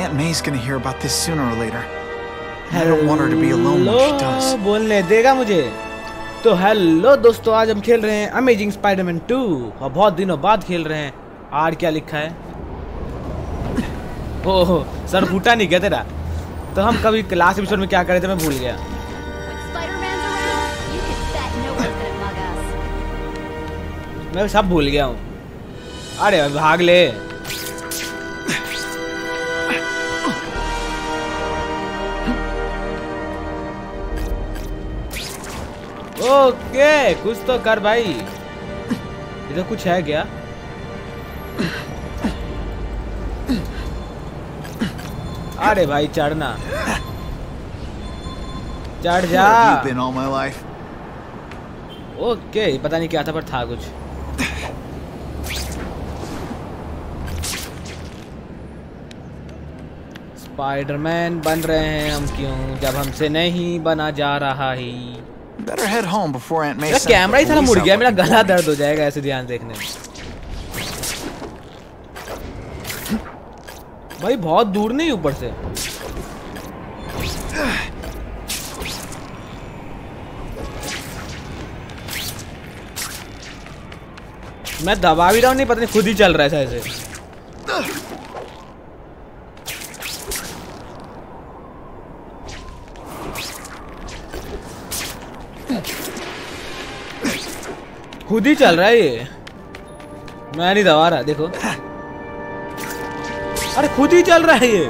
Aunt May's gonna hear about this sooner or later. I don't want her to be alone when she does. बोलने देगा मुझे। तो hello दोस्तों आज हम खेल रहे हैं अमेजिंग स्पाइडरमैन 2 और बहुत दिनों बाद खेल रहे हैं। आर क्या लिखा है? ओ सर फूटा नहीं क्या तेरा। तो हम कभी क्लास एपिसोड में क्या कर थे मैं भूल गया। मैं सब भूल गया हूँ। अरे भाग ले। ओके कुछ तो कर भाई। इधर कुछ है क्या? अरे भाई चढ़ना। चढ़ जा? ओके पता नहीं क्या था पर था कुछ। स्पाइडरमैन बन रहे हैं हम क्यों? जब हमसे नहीं बना जा रहा ही। Better head home before Aunt May camera ही police मुड़ गया मेरा गला. दर्द हो जाएगा ऐसे ध्यान देखने में। भाई बहुत दूर नहीं ऊपर से। मैं दबा भी रहा हूँ नहीं पता नहीं खुद ही चल रहा है ऐसे। खुद ही चल रहा है ये। मैं नहीं दबा रहा देखो। अरे खुद ही चल रहा है ये।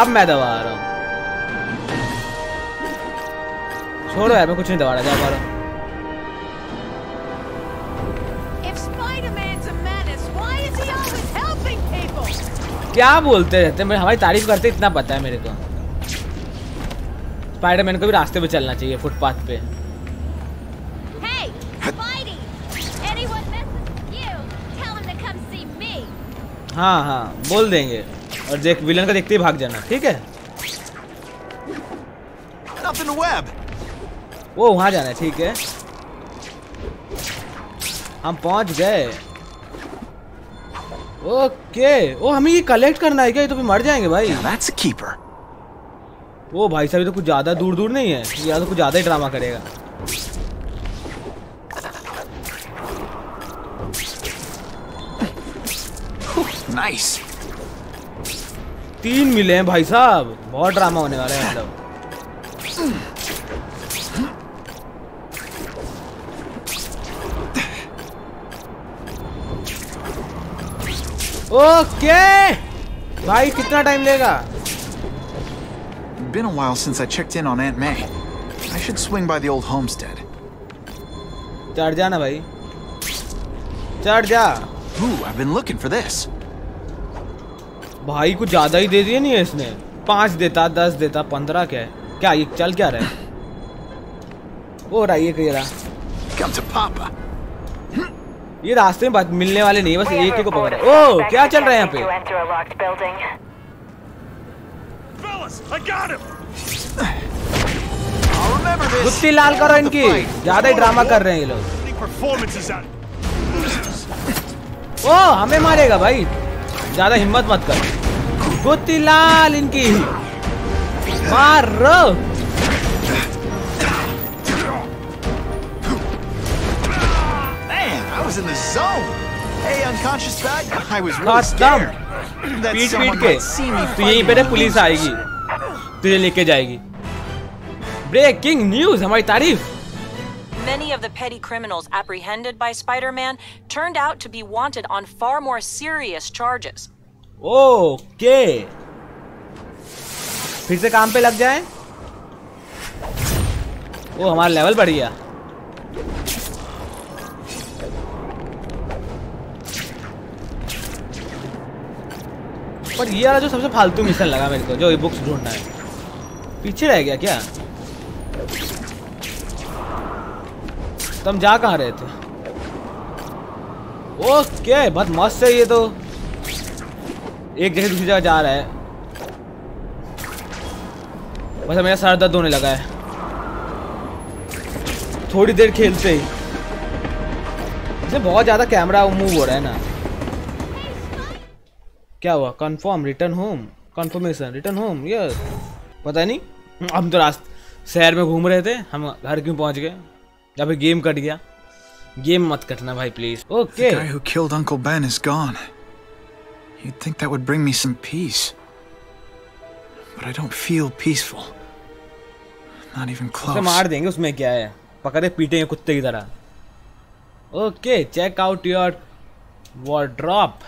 अब मैं दबा रहा हूँ। छोड़ो यार मैं कुछ नहीं दबा रहा जा पा रहा? क्या बोलते रहते हैं? हमारी तारीफ़ करते इतना पता है मेरे को। स्पाइडरमैन को भी रास्ते पे चलना चाहिए फुटपाथ पे। Hey, you, me. हाँ हाँ बोल देंगे। और देख विलन का देखते ही भाग जाना ठीक है. वो वहाँ जाना है ठीक है? हम पहुँच गए। ओके ओ हमें ये कलेक्ट करना है क्या? ये तो फिर मर जाएँगे भाई। Now that's a keeper. वो भाई साहब ये तो कुछ ज़्यादा दूर दूर नहीं है। या तो कुछ ज़्यादा ही ड्रामा करेगा। Nice. तीन मिले हैं भाई साहब। बहुत ड्रामा होने वाला है मतलब। ओके। भाई कितना टाइम लेगा? Been a while since I checked in on Aunt May. I should swing by the old homestead. चढ़ जा ना भाई चढ़ जा Ooh, I've been looking for this. भाई कुछ ज़्यादा ही दे दिए नहीं है इसने पाँच देता दस देता पंद्रह क्या है क्या ये चल क्या रहा है वो रहा ये कह रहा Come to Papa. ये रास्ते में बात मिलने वाले नहीं बस एक ही को पकड़ा ओ क्या चल रहा है यहाँ पे Fellas, I got him! I'll remember this. गुत्ती लाल करो इनकी ज़्यादा ही ड्रामा कर रहे हैं ये लोग. ओ हमें मारेगा भाई ज़्यादा हिम्मत मत कर गुत्ती लाल इनकी मारो Man, I was in the zone. Hey, unconscious bad. I was really scared. That पीट someone पीट के might see me तो यहीं पे ना पुलिस आएगी तुझे लेके जाएगी ब्रेकिंग न्यूज़ हमारी तारीफ़ Many of the petty criminals apprehended by Spider Man turned out to be wanted on far more serious charges. Okay फिर से काम पे लग जाए ओ हमारा लेवल बढ़ गया पर ये वाला जो सबसे फालतू मिशन लगा मेरे को जो बुक्स ढूंढना है पीछे रह गया क्या? तुम जा कहाँ रहे थे? ओके बहुत मस्त है ये तो। एक जगह दूसरी जगह जा रहा है। वैसे मेरा सर दर्द होने लगा है। थोड़ी देर खेलते ही। इसमें बहुत ज़्यादा कैमरा मूव हो रहा है ना। क्या हुआ? Confirm return home confirmation return home yes पता नहीं हम तो रास्ते शहर में घूम रहे थे हम घर क्यों पहुँच गए? फिर गेम कट गया। गेम मत कटना भाई please okay guy who killed Uncle Ben is gone. You'd think that would bring me some peace. But I don't feel peaceful. Not even उसे मार देंगे उसमें क्या है? पकड़े पीटेंगे कुत्ते की तरह। Okay check out your wardrobe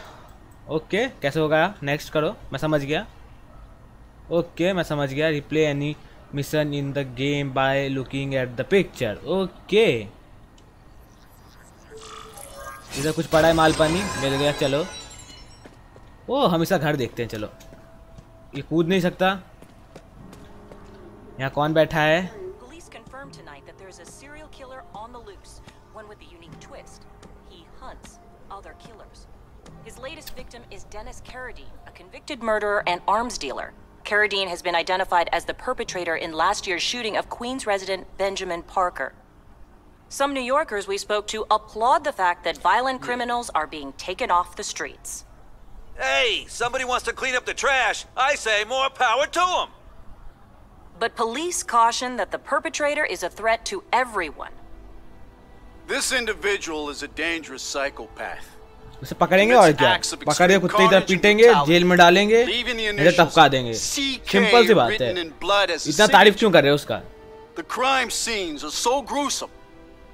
okay कैसे होगा नेक्स्ट करो। मैं समझ गया। ओके मैं समझ गया replay any mission in the game by looking at the picture okay इधर कुछ पड़ा है माल पानी मिल गया चलो ओ हम इसका घर देखते हैं चलो ये कूद नहीं सकता यहाँ कौन बैठा है. His latest victim is Dennis Carradine, a convicted murderer and arms dealer. Carradine has been identified as the perpetrator in last year's shooting of Queens resident Benjamin Parker. Some New Yorkers we spoke to applaud the fact that violent criminals are being taken off the streets. Hey, somebody wants to clean up the trash. I say more power to them. But police caution that the perpetrator is a threat to everyone. This individual is a dangerous psychopath. उसे पकड़ेंगे और क्या पकड़ के कुत्ते की तरह पीटेंगे jail में डालेंगे Leaving the इधर टपका initials देंगे CK सिंपल सी बात है written in blood as a इतना तारीफ signature. क्यों कर रहे हो उसका The crime scenes are so gruesome.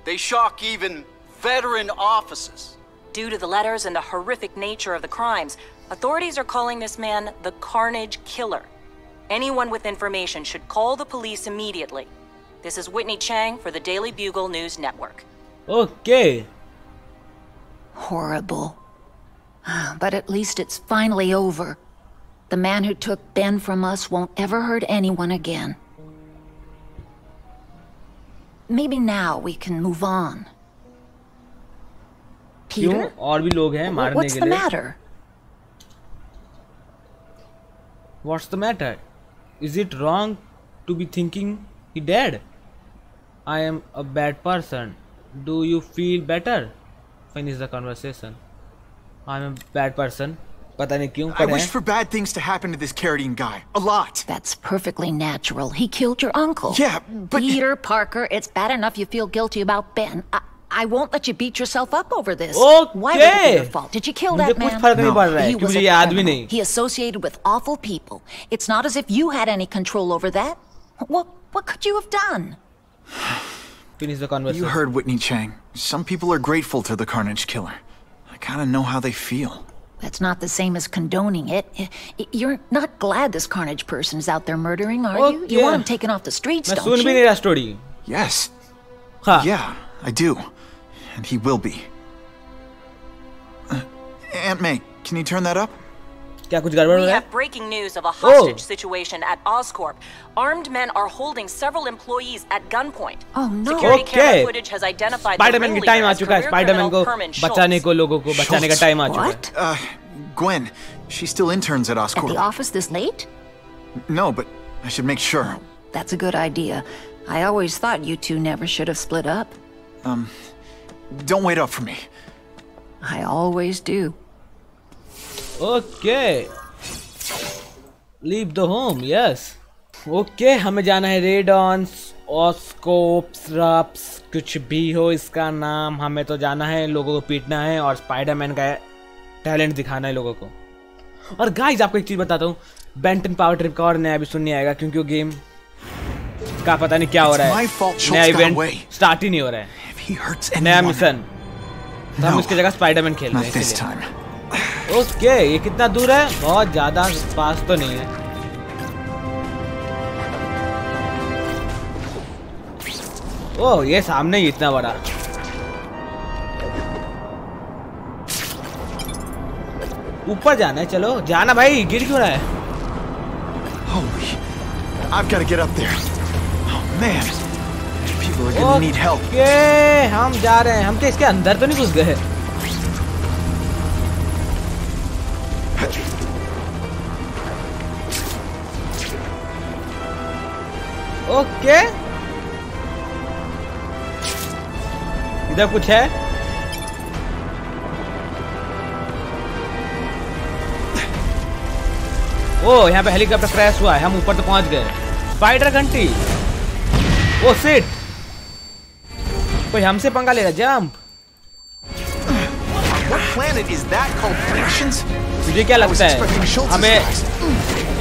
They shock even veteran officers. Due to the letters and the horrific nature of the crimes, authorities are calling this man the Carnage Killer. Anyone with information should call the police immediately. This is Whitney Chang for the Daily Bugle News Network. Okay horrible. Ah, but at least it's finally over. The man who took Ben from us won't ever hurt anyone again. Maybe now we can move on. Peter? What's the matter? What's the matter? Is it wrong to be thinking he dead? I am a bad person. Do you feel better? You feel better finish the conversation I am a bad person पता नहीं क्यों I पर wish है for bad things to happen to this Carradine guy. A lot. That's perfectly natural. He killed your uncle. Yeah, but- Peter Parker, it's bad enough you feel guilty about Ben. I, I won't let you beat yourself up over this. Why would it be your Okay. fault? Did you kill मुझे that कुछ man? फर्क नहीं No. पड़ रहा है He क्योंकि was मुझे a याद भी criminal. नहीं He associated with awful people. It's not as if you had any control over that. What what could you have done? Finish the conversation. You heard Whitney Chang. Some people are grateful to the Carnage Killer. I kind of know how they feel. That's not the same as condoning it. You're not glad this Carnage person is out there murdering, are okay. you? You want him taken off the streets, don't soon you? Story. Yes. Huh. Yeah, I do. And he will be. Uh, Aunt May, can you turn that up? क्या कुछ गड़बड़ हो We रहा have है breaking news of a hostage Oh. situation at Oscorp. Armed men are holding several employees at gunpoint. Oh, no. Security camera Okay. footage has identified the Spiderman की ringleader time आ as चुका है career Spiderman को criminal Herman बचाने Schultz. को लोगों को बचाने का टाइम आ चुका है What? Uh, Gwen, she still interns at At Oscorp. the office this late? No, but I should make sure. That's a good idea. I always thought you two never should have split up. Don't wait up for me. I always do. Okay leave the home yes okay हमें जाना है रेडॉन्स ऑस्कोप्स रप्स कुछ भी हो इसका नाम हमें तो जाना है लोगों को पीटना है और स्पाइडरमैन का टैलेंट दिखाना है लोगों को। और गाइस आपको एक चीज़ बताता हूँ बेंटन पावर ट्रिप का और नया भी सुनने आएगा क्योंकि वो गेम का पता नहीं क्या हो रहा है। नया इवेंट स्टार्ट ही नहीं हो रहा है। नया मिशन तो हम. इसकी जगह स्पाइडरमैन खेल रहे हैं. ओके ये कितना दूर है? बहुत ज़्यादा पास तो नहीं है। ओह ये सामने ही इतना बड़ा। ऊपर जाना है चलो। जाना भाई गिर क्यों रहा है? Holy, I've got to get up there. Oh man, people are gonna need help. हम जा रहे हैं। हम क्या इसके अंदर तो नहीं घुस गए। ओके। इधर कुछ है? ओ यहाँ पे हेलीकॉप्टर क्रैश हुआ है हम ऊपर तो पहुँच गए। स्पाइडर घंटी। ओ सिट कोई हमसे पंगा ले रहा jump What planet is that called? Fractions? मुझे क्या लगता है? हमें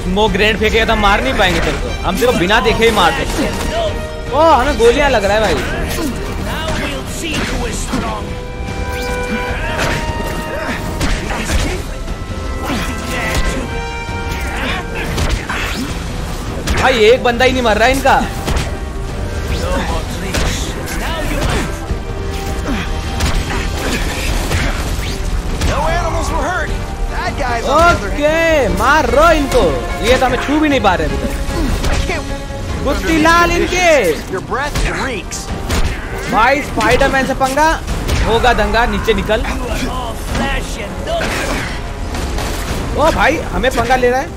स्मोक ग्रेनेड फेंकेगा तो मार नहीं पाएँगे तेरे को। हम तेरे को बिना देखे ही मार हैं। ओ हमें गोलियाँ लग रहा है भाई। भाई, एक बंदा ही नहीं मर रहा है इनका। ओके. मार रो इनको। ये तो हमें छू भी नहीं पा रहे अभी गुत्ती लाल इनके. भाई स्पाइडरमैन से पंगा होगा दंगा नीचे निकल। ओ भाई हमें पंगा ले रहा है।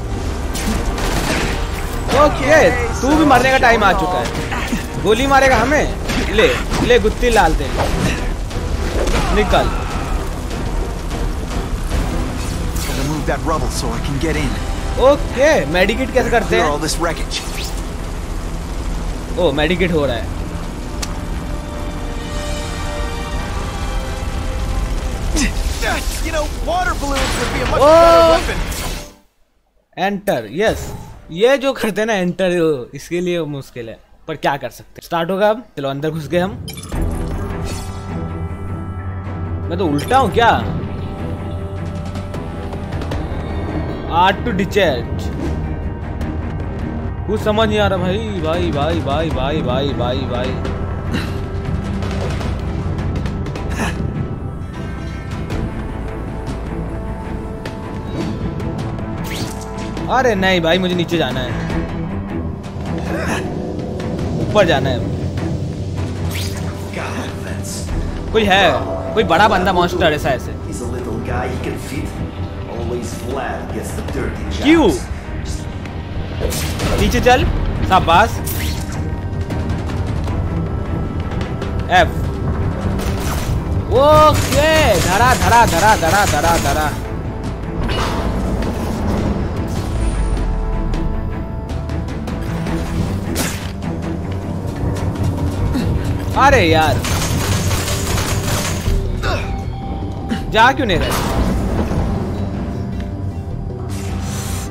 ओके तू भी मरने का टाइम आ चुका है। गोली मारेगा हमें। ले ले गुत्ती लाल दे निकल। That rubble so I can get in. Okay medicate कैसे करते Clear all this wreckage. ओ मेडिकेट हो रहा है You know, water balloons would be a much Oh. better weapon. Enter yes ये जो करते हैं ना एंटर इसके लिए मुश्किल है पर क्या कर सकते स्टार्ट होगा अब चलो अंदर घुस गए हम मैं तो उल्टा हूँ क्या आर्ट टू डिचेट कुछ समझ नहीं आ रहा भाई। भाई भाई भाई भाई भाई भाई भाई। अरे नहीं भाई, मुझे नीचे जाना है। ऊपर जाना है। कोई है? कोई बड़ा बंदा मॉन्स्टर ऐसा, ऐसे। क्यों? नीचे चल, शाबाश। एफ़ ओके, धरा धरा धरा धरा धरा धरा। अरे यार। जा क्यों नहीं रहे?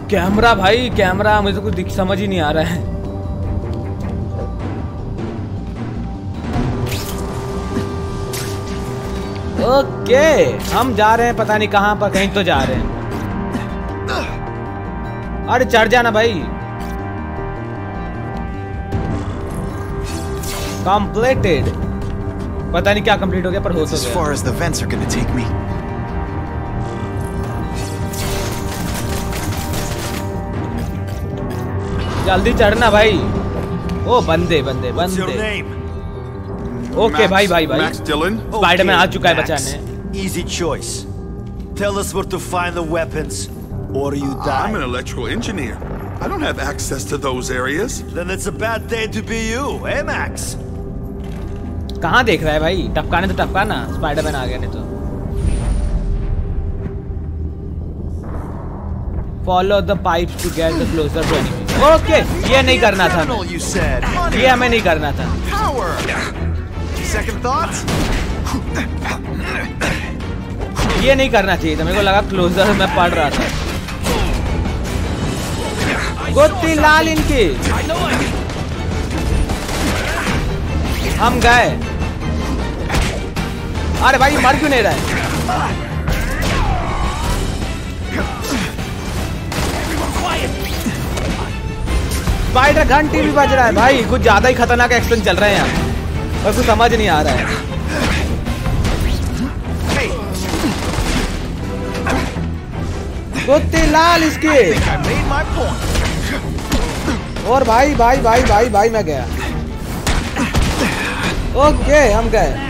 कैमरा भाई कैमरा मुझे तो कुछ दिख समझ ही नहीं आ रहा है। ओके हम जा रहे हैं पता नहीं कहाँ पर कहीं तो जा रहे हैं। अरे चढ़ जाना भाई। कंप्लीटेड पता नहीं क्या कंप्लीट हो गया पर हो तो गया। जल्दी चढ़ना भाई ओ बंदे बंदे बंदे ओके भाई भाई भाई Max Dillon? स्पाइडरमैन आ चुका है बचाने Easy choice. Tell us where to find the weapons, or you die. I'm an electrical engineer. I don't have access to those areas. Then it's a bad day to be you, eh, Max? कहाँ देख रहा है भाई टपकाने तो टपकाना Spiderman आ गया नहीं तो follow the pipes to get the closer to enemy okay ये नहीं करना था। ये हमें नहीं करना था. Second thoughts? ये नहीं करना चाहिए था। मेरे को लगा क्लोजर मैं पढ़ रहा था। गोती लाल इनकी। हम गए। अरे भाई मर क्यों नहीं रहा? है स्पाइडर घंटी भी बज रहा है। भाई, कुछ ज़्यादा ही खतरनाक एक्शन चल रहे हैं यहाँ कुछ समझ नहीं आ रहा है। कुत्ती लाल इसकी. और भाई भाई भाई भाई भाई, मैं गया। ओके, हम गए।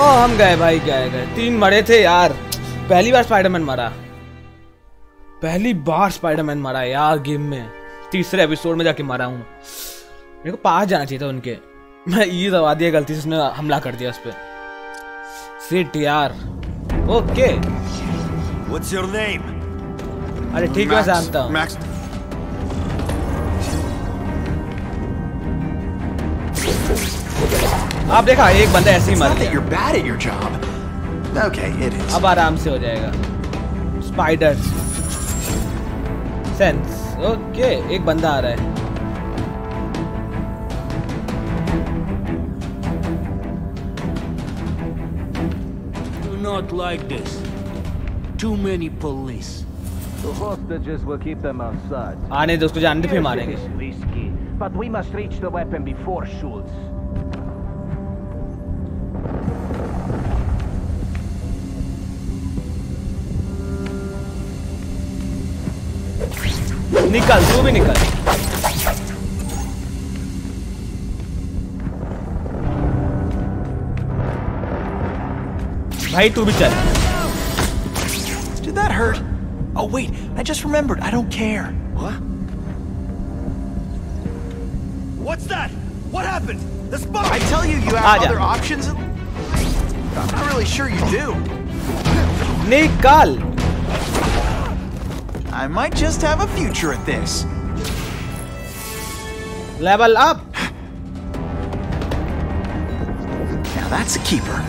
ओ हम गए भाई गए गए। तीन मरे थे यार। पहली बार स्पाइडरमैन मरा। पहली बार स्पाइडरमैन मरा यार गेम में। तीसरे एपिसोड में जाके मरा हूँ। मेरे को पास जाना चाहिए था उनके। मैं ये दबा दिया गलती से उसने हमला कर दिया उस पर सिट यार। Okay What's your name? अरे ठीक है जानता हूँ। आप देखा एक बंदा ऐसे ही It's मर not that गया you're bad at your job. Okay, it is. अब आराम से हो जाएगा स्पाइडर सेंस ओके एक बंदा आ रहा है Do not like this. Too many police. The hostages will keep them outside. आने दो उसको जानते फिर Yes, मारेंगे It is risky, but we must reach the weapon before Schultz. निकल तू भी निकल भाई तू भी चल Did that hurt? Oh, wait, I just remembered. I don't care. What? What's that? What happened? The spy! I tell you, you have Aja. other options. I'm not really sure you do. निकल I might just have a future at this. Level up Now that's a keeper.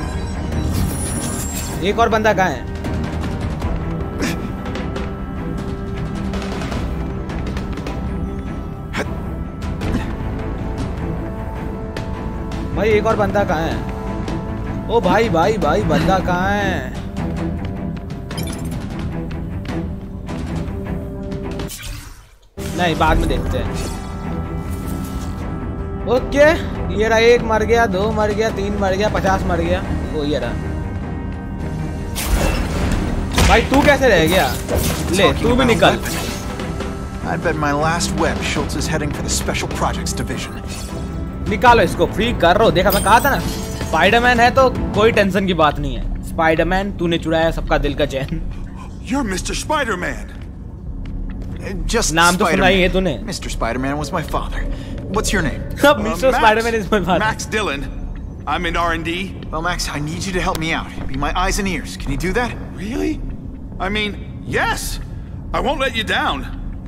एक और बंदा कहाँ है भाई एक और बंदा कहाँ है ओ भाई भाई भाई बंदा कहाँ है नहीं बाद में देखते हैं ओके ये रहा एक मर गया दो मर गया तीन मर गया पचास मर गया ओ ये रहा भाई तू कैसे रह गया ले तू भी निकल. I bet my last web Schultz is heading for the Special Projects Division. निकालो इसको फ्री कर रो देखा मैं कहा था ना स्पाइडरमैन है तो कोई टेंशन की बात नहीं है स्पाइडरमैन तूने चुराया सबका दिल का चैन You're Mr. Spider-Man. Uh, Just नाम तो सुना ही है तूने Mr. Spider-Man was my father. What's your name? अब mister Spiderman is my father Max Dillon. I'm in R&D. Well, Max, I need you to help me out. Be my eyes and ears. Can you do that? Really? I mean, yes. I won't let you down.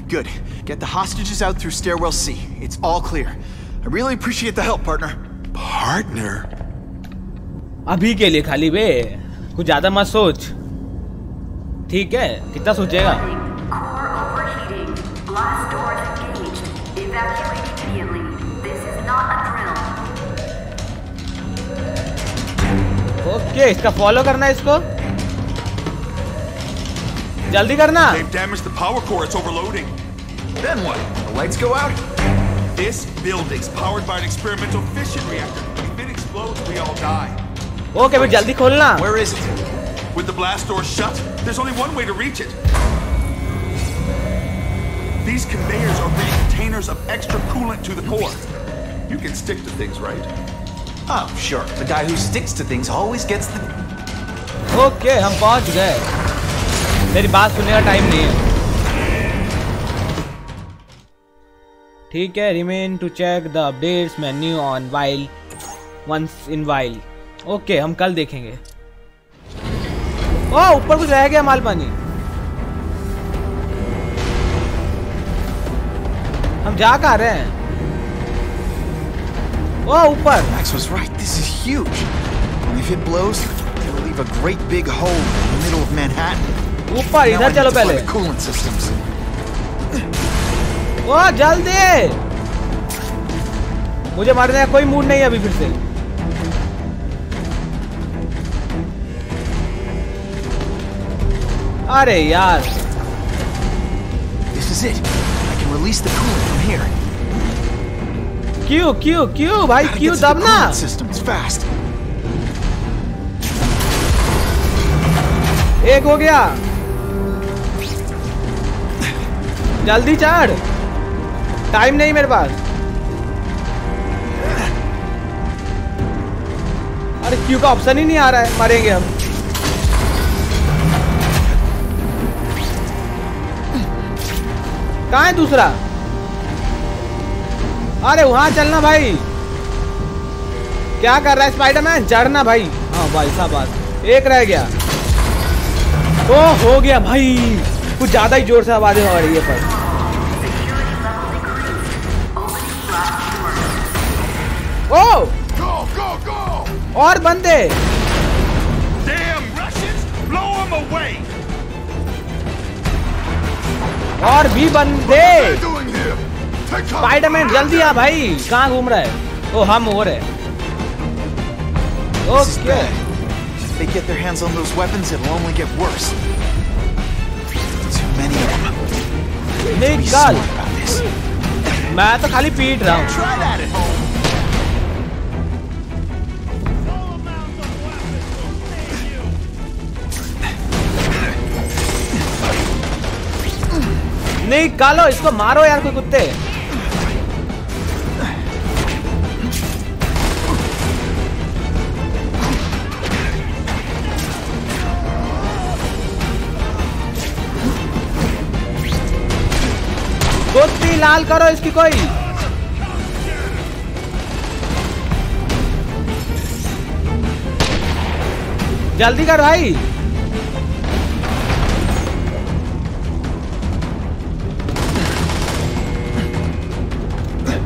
Good. Get the hostages out through stairwell C. It's all clear. I really appreciate the help, partner. Partner? अभी के लिए खाली बे कुछ ज्यादा मत सोच ठीक है कितना सोचेगा Core overheating. Blast doors engaged. Evacuate immediately. This is not a drill. Okay इसका फॉलो करना है इसको जल्दी करना They've damaged the power core. It's overloading. Then what? The lights go out? This building's powered by an experimental fission reactor. If it explodes, we all die. Okay भाई जल्दी खोलना Where is it? With the blast doors shut, there's only one way to reach it. These conveyors are bringing containers of extra coolant to the core. You can stick to things, right? Oh, sure. The guy who sticks to things always gets the. Okay हम पहुंच गए मेरी बात सुनने का time नहीं है ठीक है remain to check the updates menu on while once in while okay हम कल देखेंगे ओ ऊपर कुछ रह गया माल पानी हम जा कहाँ रहे हैं ओ ऊपर Max was right. This is huge. And if it blows, it'll leave a great big hole in the middle of Manhattan. ऊपर Now I इधर need चलो to find पहले the coolant systems. ओ जल्दी मुझे मारने का कोई मूड नहीं है अभी फिर से अरे यार This is it. Release the coolant from here. क्यों क्यों क्यों भाई to दबना। systems fast. एक हो गया। जल्दी चढ़। टाइम नहीं मेरे पास। अरे क्यों का ऑप्शन ही नहीं आ रहा है। मरेंगे हम। कहाँ है दूसरा? अरे वहाँ चलना भाई। क्या कर रहा है स्पाइडरमैन चढ़ना भाई। हाँ भाई साहब एक रह गया। ओ हो गया भाई। कुछ ज़्यादा ही ज़ोर से आवाज़ें हो रही है पर। ओ! Go, go, go! और बंदे। Damn Russians! Blow them away! और भी बंदे! स्पाइडरमैन जल्दी आ भाई कहाँ घूम रहा है ओ हम हो रहे okay they get their hands on those weapons, it'll only get worse. Too many of them. निकाल. मैं तो खाली पीट रहा हूँ Home. निकालो इसको मारो यार कोई कुत्ते कुत्ती लाल करो इसकी कोई जल्दी कर भाई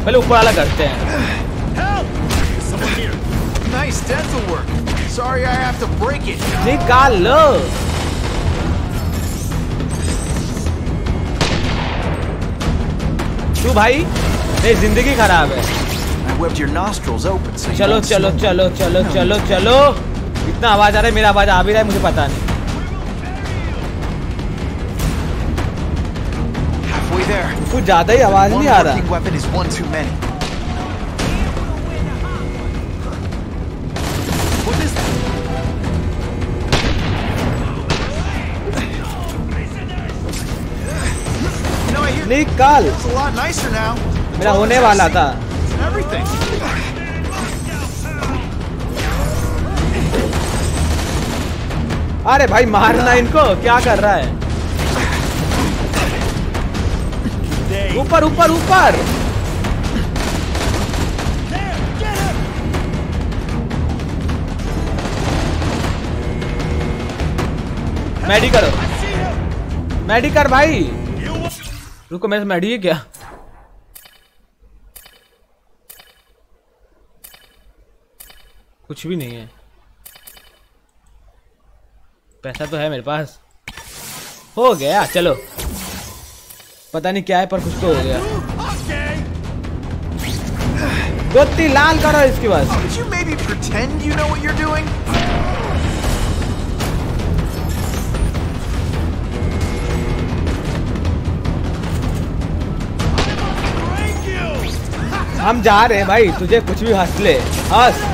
पहले ऊपर वाला करते हैं। तू भाई ये ज़िंदगी खराब है। चलो चलो चलो चलो चलो चलो। इतना आवाज़ आ रहा है मेरा आवाज़ आ भी रहा है मुझे पता नहीं। कुछ ज़्यादा ही आवाज़ नहीं आ रहा। निकाल मेरा होने वाला था। अरे भाई मारना इनको। क्या कर रहा है? ऊपर ऊपर ऊपर मैडी करो। मैडी कर भाई। रुको से मैडी है क्या कुछ भी नहीं है। पैसा तो है मेरे पास। हो गया, चलो। पता नहीं क्या है पर कुछ तो हो गया। बत्ती लाल करो इसके बाद हम जा रहे हैं भाई तुझे कुछ भी हंस ले। हंस।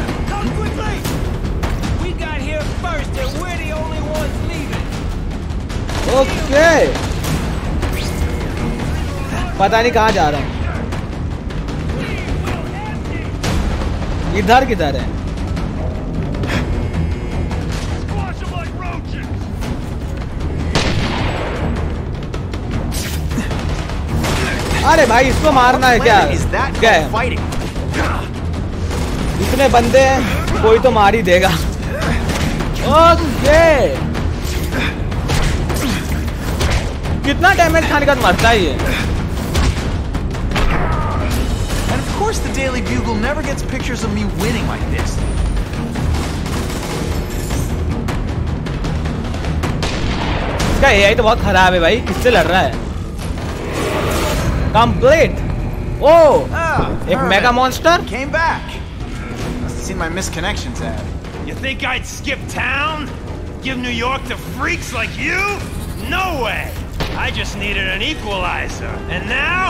ओके. पता नहीं कहाँ जा रहा हूँ। इधर किधर है? अरे भाई इसको मारना है क्या? क्या है इतने बंदे हैं कोई तो मार ही देगा। ओके कितना डैमेज खाने का मरता ही है course the Daily Bugle never gets pictures of me winning like this. इसका एआई तो बहुत खराब है भाई किससे लड़ रहा है कंप्लीट ओ Ah, एक Herman. Mega monster Came back. Must have seen my misconnections ad. You think I'd skip town? Give New York to freaks like you? No way! I just needed an equalizer. And now?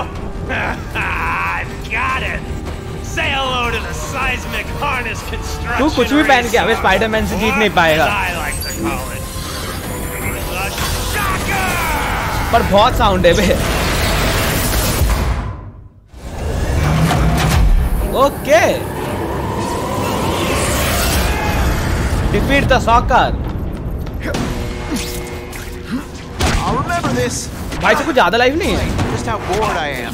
तू कुछ भी पहन के अबे Spiderman से जीत नहीं पाएगा. पर बहुत साउंड है बे। ओके डिफीट द सॉकर भाई तो कुछ ज़्यादा लाइफ नहीं है। realized how bored I am.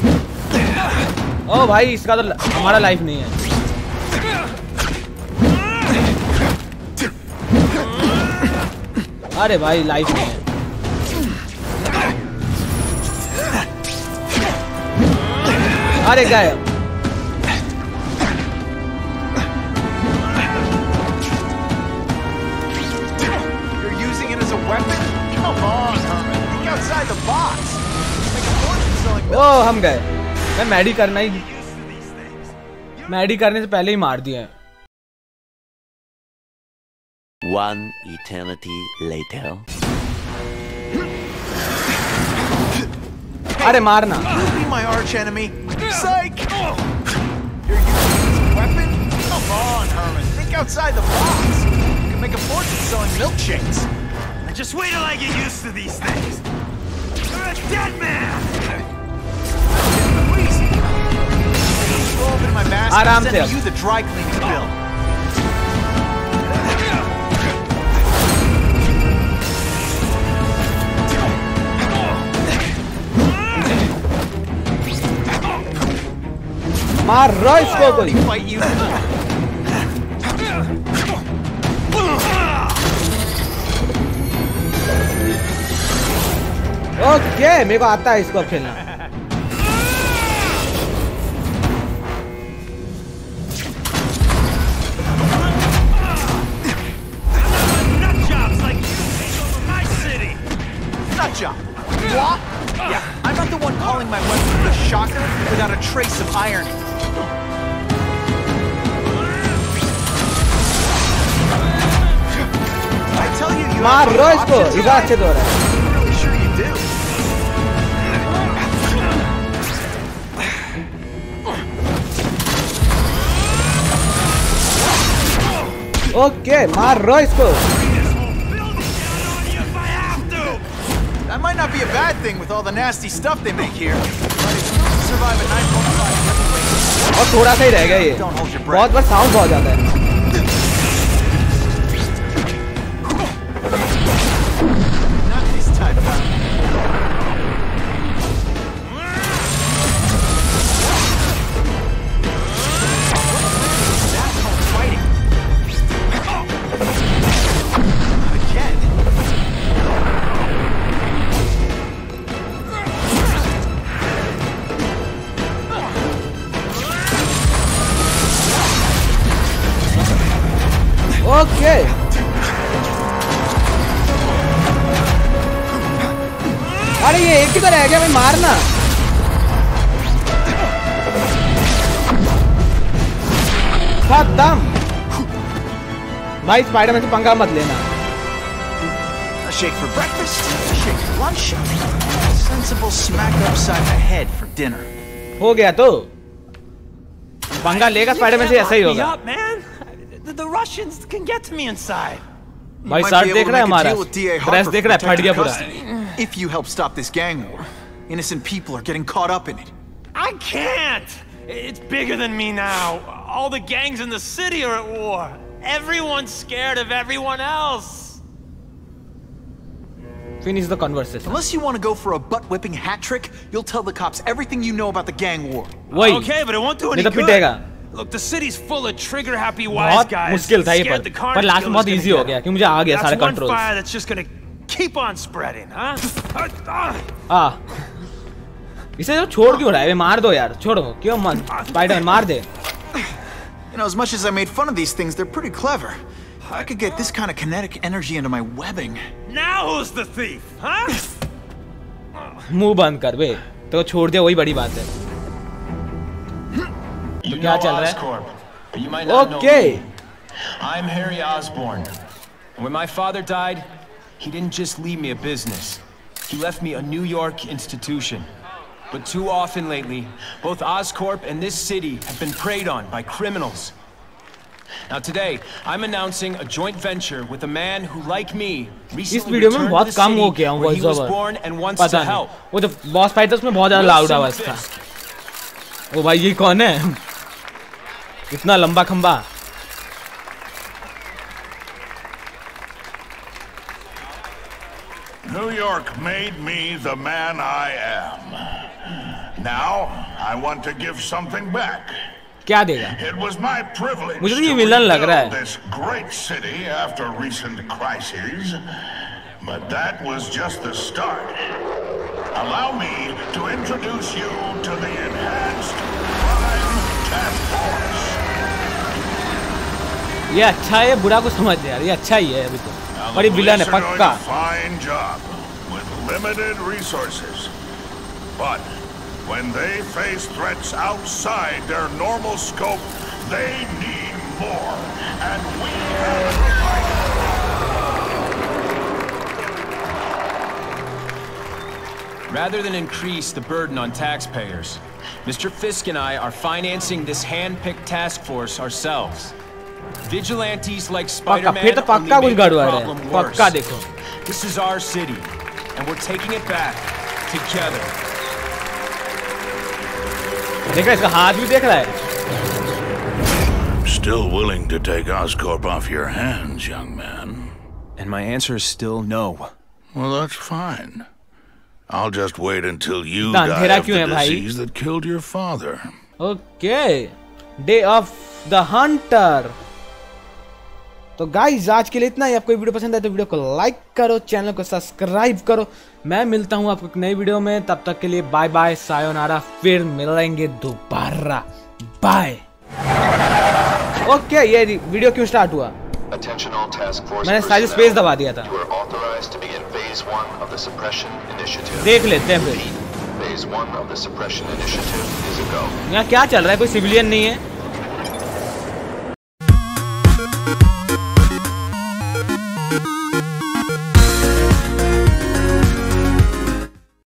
Oh, भाई इसका तो हमारा लाइफ नहीं है. अरे भाई लाइफ नहीं है. अरे गायब. You're using it as a weapon? Come on, Herman. Think outside the box. ओ हम गए मैं मैडी करना ही मैडी करने से पहले ही मार दिया One eternity later. अरे मारना You'll be my arch enemy. Psych! You're using it as a weapon? Come on, Herman. Think outside the box. You can make a fortune selling milkshakes. Just wait till I get used to these things. आराम and से send अब। you the dry cleaning bill. मार रो इसको कोई Fight you. Okay मेरे को आता है इसको अब खेलना not the one calling my weapon the shocker without a trace of irony. I tell you, you मार have रो other इसको options, इधर अच्छे तो हो रहा है I'm really sure you do. Okay मार रो इसको be a bad thing with all the nasty stuff they make here, but it's enough to survive a 9.5 heavyweight. और थोड़ा सा ही रह गया ये Don't hold your breath. बहुत बार साउंड बहुत ज्यादा है अंदर है क्या भाई मारना। भाई स्पाइडर में से पंगा मत लेना। हो गया तो। पंगा लेगा स्पाइडर में से ऐसा ही होगा। The Russians can get to me inside. भाई might शर्ट be देख able रहा है to make a हमारा deal with DA dress Harper देख for रहा है फट गया protective पूरा custody. If you help stop this gang war, innocent people are getting caught up in it. I can't! It's bigger than me now. All the gangs in the city are at war. Everyone's scared of everyone else. Finish the conversation Unless you want to go for a butt whipping hat trick, you'll tell the cops everything you know about the gang war. वही Okay, but it won't do any नहीं तो good. पिटेगा Look, the city's full of trigger-happy wise बहुत guys. मुश्किल था ये scared पर the carnage पर last में dealer's बहुत gonna इजी हो get गया them. कि मुझे आ गया सारे That's one control fire that's just gonna keep on spreading, huh? आ इसे जो छोड़ क्यों रहा है बे, मार दो यार छोड़ो क्यों मत स्पाइडरमैन मार दे You know, as much as I made fun of these things, they're pretty clever. I could get this kind of kinetic energy into my webbing. Now who's the thief, huh? मुंह बंद कर बे तो छोड़ दिया वही बड़ी बात है You क्या know चल रहा है? Oscorp, but you might not know Okay. me. I'm Harry Osborn. And when my father died, he didn't just leave me a business. He left me a New York institution. But too often lately, both Oscorp and this city have been preyed on by criminals. Now today, I'm announcing a joint venture with a man who, like me, इस recently video में returned to बहुत the कम हो city गया हूँ where he voice was over born and wants पता to नहीं help. वो जो बॉस फाइट था उसमें बहुत ज्यादा लाउड Wilson आवाज था Fisk. ओ भाई ये कौन है इतना लंबा खंबा New York made me the man I am. Now, I want to give something back. क्या देगा It was my privilege मुझे तो ये to विलन लग रहा rebuild है this great city after recent crises. But that was just the start. Allow me to introduce you to the enhanced crime task force. ये अच्छा है बुरा को समझ यार ये अच्छा ही है अभी तो Now, और the ये विलन है police are doing पक्का a fine job with limited resources. But when they face threats outside their normal scope, they need more. And we have to provide Rather than increase the burden on taxpayers, Mr. Fisk and I are financing this hand-picked task force ourselves. Vigilantes like पक्का Spider-Man फिर तो only पक्का कुछ make the गड़बड़ है problem worse. पक्का देखो This is our city, and we're taking it back together. देख रहा है इसका हाथ भी देख रहा है Still willing to take Oscorp off your hands, young man. And my answer is still no. Well, that's fine. I'll just wait until you इतना die अंधेरा of क्यों the है भाई? disease that killed your father. Okay day of the hunter तो guys आज के लिए इतना ही। आपको वीडियो पसंद है तो वीडियो को लाइक करो चैनल को सब्सक्राइब करो। मैं मिलता हूँ आपको एक नई वीडियो में। तब तक के लिए बाय बाय सायोनारा फिर मिलेंगे दोबारा। बाय ओके ये वीडियो क्यों स्टार्ट हुआ? मैंने सारी. स्पेस दबा दिया था. देख लेते हैं फिर. यहाँ क्या चल रहा है? कोई सिविलियन नहीं है।